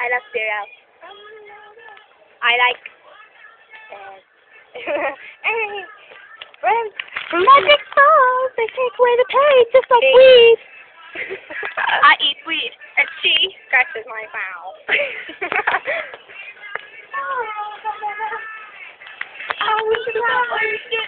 I love cereal. I like. Uh, magic balls, they take away the pain just like She- weed. I eat weed, and she scratches my mouth. Oh, I wish you